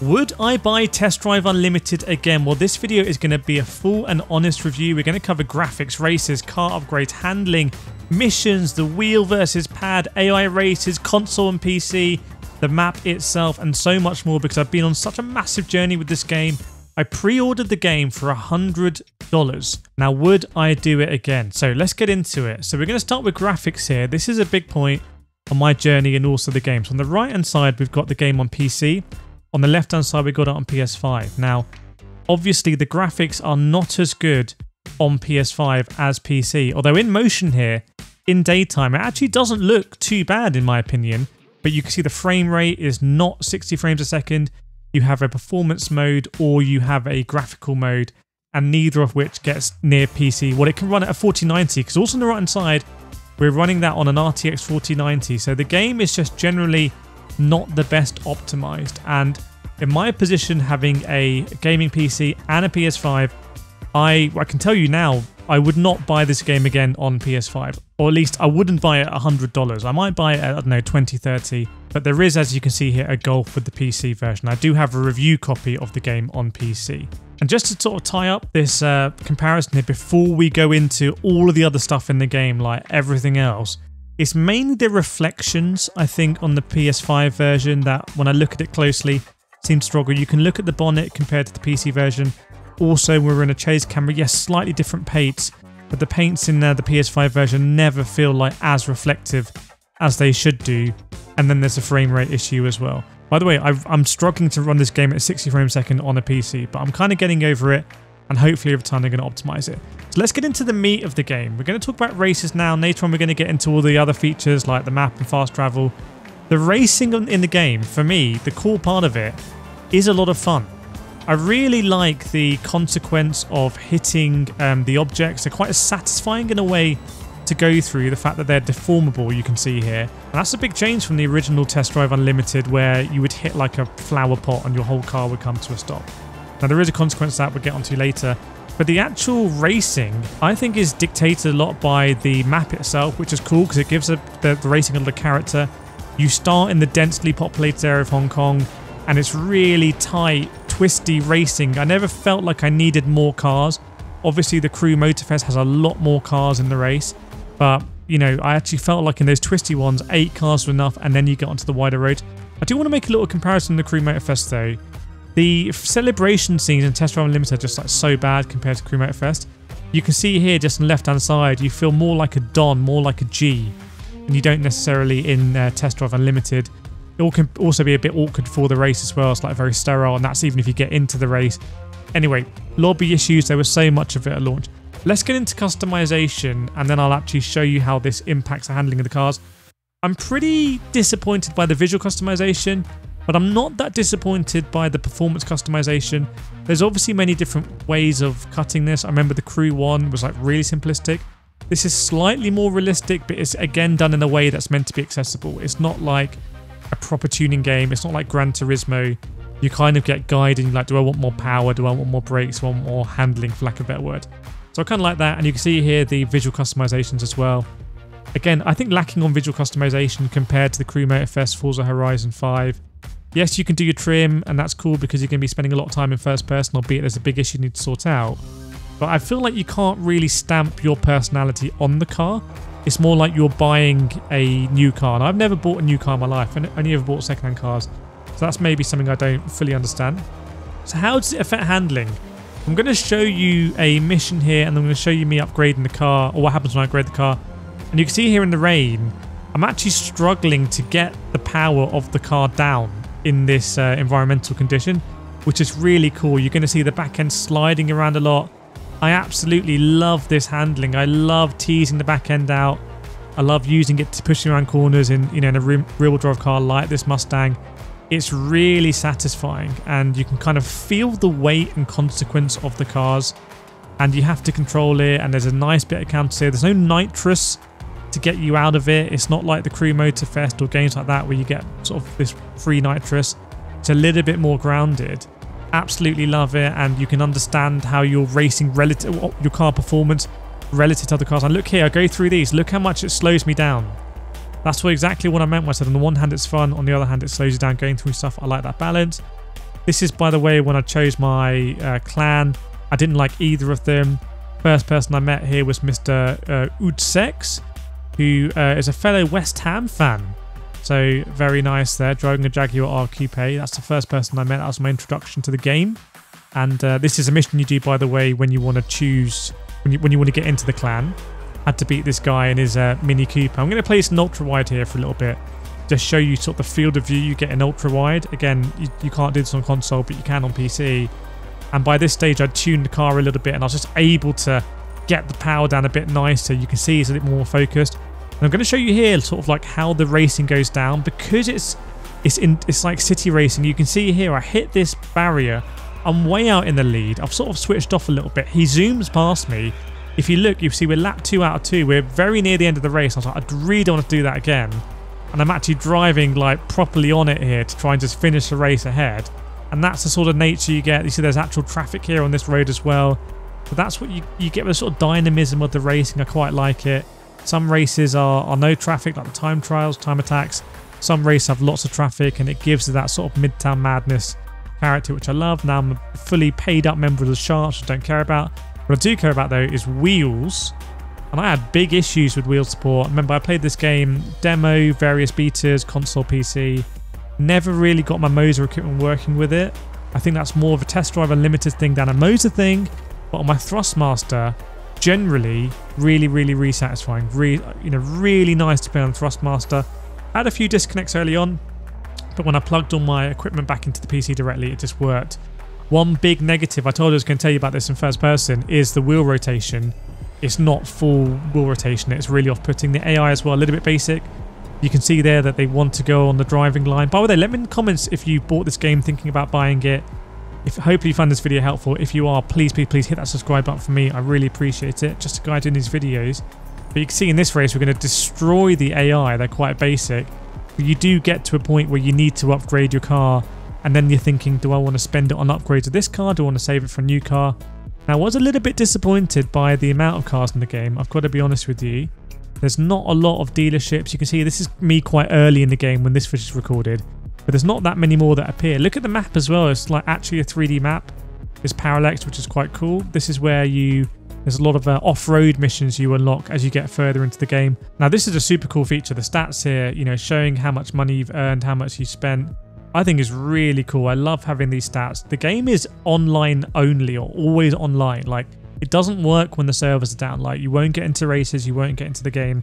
Would I buy Test Drive Unlimited again? Well, this video is going to be a full and honest review. We're going to cover graphics, races, car upgrades, handling, missions, the wheel versus pad, AI races, console and PC, the map itself, and so much more because I've been on such a massive journey with this game. I pre-ordered the game for $100. Now, would I do it again? So let's get into it. So we're going to start with graphics here. This is a big point on my journey and also the game. So on the right hand side, we've got the game on PC. On the left hand side, we got it on PS5. Now, obviously, the graphics are not as good on PS5 as PC. Although in motion here, in daytime, it actually doesn't look too bad in my opinion. But you can see the frame rate is not 60 frames a second. You have a performance mode or you have a graphical mode, and neither of which gets near PC. Well, it can run at a 4090 because also on the right hand side, we're running that on an RTX 4090. So the game is just generally not the best optimized. And in my position, having a gaming PC and a PS5, I I can tell you now, I would not buy this game again on PS5. Or at least I wouldn't buy it $100. I might buy it at, I don't know, 20, 30. But there is, as you can see here, a Golf with the PC version. I do have a review copy of the game on PC. And just to sort of tie up this uh, comparison here before we go into all of the other stuff in the game, like everything else, it's mainly the reflections, I think, on the PS5 version that when I look at it closely, seem to struggle. You can look at the bonnet compared to the PC version. Also, we're in a chase camera. Yes, slightly different paints, but the paints in the PS5 version never feel like as reflective as they should do. And then there's a frame rate issue as well. By the way, i am struggling to run this game at 60 frames a second on a PC, but I'm kind of getting over it, and hopefully over time they're going to optimize it. So let's get into the meat of the game. We're going to talk about races now. Later on, we're going to get into all the other features like the map and fast travel. The racing in the game, for me, the cool part of it, is a lot of fun. I really like the consequence of hitting um, the objects. They're quite satisfying in a way to go through. The fact that they're deformable, you can see here. And that's a big change from the original Test Drive Unlimited where you would hit like a flower pot and your whole car would come to a stop. Now there is a consequence that we'll get onto later, but the actual racing, I think, is dictated a lot by the map itself, which is cool because it gives a, the, the racing a of character. You start in the densely populated area of Hong Kong, and it's really tight, twisty racing. I never felt like I needed more cars. Obviously, the Crew Motorfest has a lot more cars in the race, but you know, I actually felt like in those twisty ones, eight cars were enough, and then you get onto the wider road. I do want to make a little comparison to the Crew Motorfest though. The celebration scenes in Test Drive Unlimited are just like so bad compared to Crew Motorfest. You can see here just on the left hand side, you feel more like a Don, more like a G, and you don't necessarily in uh, Test Drive Unlimited. It can also be a bit awkward for the race as well. It's like very sterile, and that's even if you get into the race. Anyway, lobby issues, there was so much of it at launch. Let's get into customization, and then I'll actually show you how this impacts the handling of the cars. I'm pretty disappointed by the visual customization. But I'm not that disappointed by the performance customization. There's obviously many different ways of cutting this. I remember the Crew one was like really simplistic. This is slightly more realistic, but it's again done in a way that's meant to be accessible. It's not like a proper tuning game. It's not like Gran Turismo. You kind of get guided like, do I want more power? Do I want more brakes? Do I want more handling, for lack of a better word? So I kind of like that. And you can see here the visual customizations as well. Again, I think lacking on visual customization compared to the Crew Motorfest Forza Horizon 5. Yes, you can do your trim, and that's cool because you're going to be spending a lot of time in first person, albeit there's a big issue you need to sort out. But I feel like you can't really stamp your personality on the car. It's more like you're buying a new car. And I've never bought a new car in my life. I only ever bought second-hand cars. So that's maybe something I don't fully understand. So how does it affect handling? I'm going to show you a mission here, and I'm going to show you me upgrading the car, or what happens when I upgrade the car. And you can see here in the rain, I'm actually struggling to get the power of the car down in this uh, environmental condition, which is really cool. You're going to see the back end sliding around a lot. I absolutely love this handling. I love teasing the back end out. I love using it to push around corners in you know in a real drive car like this Mustang. It's really satisfying and you can kind of feel the weight and consequence of the cars and you have to control it and there's a nice bit of counter steer. There's no nitrous to get you out of it. It's not like the Crew Motorfest or games like that where you get sort of this free nitrous. It's a little bit more grounded. Absolutely love it, and you can understand how you're racing relative your car performance relative to other cars. And look here, I go through these. Look how much it slows me down. That's what exactly what I meant when I said on the one hand it's fun, on the other hand it slows you down going through stuff. I like that balance. This is, by the way, when I chose my uh, clan. I didn't like either of them. First person I met here was Mr. Uh, Udsex, who uh, is a fellow West Ham fan. So very nice there, driving a Jaguar R Coupe. That's the first person I met. That was my introduction to the game. And uh, this is a mission you do, by the way, when you want to choose, when you, when you want to get into the clan. Had to beat this guy in his uh, Mini Cooper. I'm going to place an ultra wide here for a little bit. Just show you sort of the field of view you get in ultra wide. Again, you, you can't do this on console, but you can on PC. And by this stage, I'd tuned the car a little bit and I was just able to get the power down a bit nicer. You can see it's a bit more focused. And I'm going to show you here sort of like how the racing goes down because it's it's in it's like city racing. You can see here I hit this barrier. I'm way out in the lead. I've sort of switched off a little bit. He zooms past me. If you look, you see we're lap two out of two. We're very near the end of the race. I was like, I really don't want to do that again. And I'm actually driving like properly on it here to try and just finish the race ahead. And that's the sort of nature you get. You see there's actual traffic here on this road as well. But that's what you, you get with the sort of dynamism of the racing. I quite like it. Some races are, are no traffic, like the time trials, time attacks. Some races have lots of traffic, and it gives it that sort of Midtown Madness character, which I love. Now I'm a fully paid up member of the Sharks, I don't care about. What I do care about, though, is wheels. And I had big issues with wheel support. Remember, I played this game, demo, various betas, console, PC. Never really got my Moza equipment working with it. I think that's more of a test drive limited thing than a Moza thing. But on my Thrustmaster, generally really, really, really satisfying. Really, you know, really nice to play on Thrustmaster. Had a few disconnects early on, but when I plugged all my equipment back into the PC directly, it just worked. One big negative, I told you I was going to tell you about this in first person, is the wheel rotation. It's not full wheel rotation. It's really off-putting. The AI as well, a little bit basic. You can see there that they want to go on the driving line. By the way, let me in the comments if you bought this game thinking about buying it. If hopefully you found this video helpful. If you are, please, please, please hit that subscribe button for me. I really appreciate it. Just to guide in these videos. But you can see in this race, we're going to destroy the AI. They're quite basic. But you do get to a point where you need to upgrade your car. And then you're thinking, do I want to spend it on upgrades of this car? Do I want to save it for a new car? Now, I was a little bit disappointed by the amount of cars in the game. I've got to be honest with you. There's not a lot of dealerships. You can see this is me quite early in the game when this is recorded. But there's not that many more that appear. Look at the map as well. It's like actually a 3D map. It's parallax, which is quite cool. This is where you there's a lot of uh, off-road missions you unlock as you get further into the game. Now, this is a super cool feature. The stats here, you know, showing how much money you've earned, how much you spent, I think is really cool. I love having these stats. The game is online only or always online. Like, it doesn't work when the servers are down. Like, you won't get into races, you won't get into the game.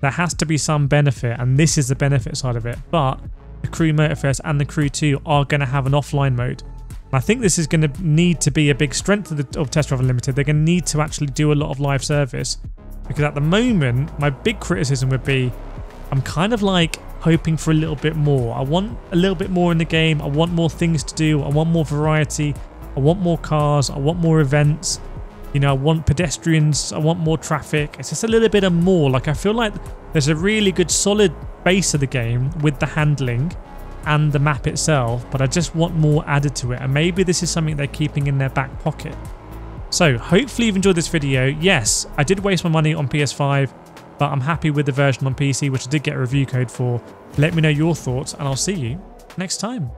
There has to be some benefit, and this is the benefit side of it. But the Crew Motorfest and the Crew 2 are going to have an offline mode. And I think this is going to need to be a big strength of, the, of Test Drive Unlimited. They're going to need to actually do a lot of live service. Because at the moment, my big criticism would be I'm kind of like hoping for a little bit more. I want a little bit more in the game. I want more things to do. I want more variety. I want more cars. I want more events. You know, I want pedestrians. I want more traffic. It's just a little bit of more. Like, I feel like there's a really good solid base of the game with the handling and the map itself, but I just want more added to it. And maybe this is something they're keeping in their back pocket. So hopefully you've enjoyed this video. Yes, I did waste my money on PS5, but I'm happy with the version on PC, which I did get a review code for. Let me know your thoughts and I'll see you next time.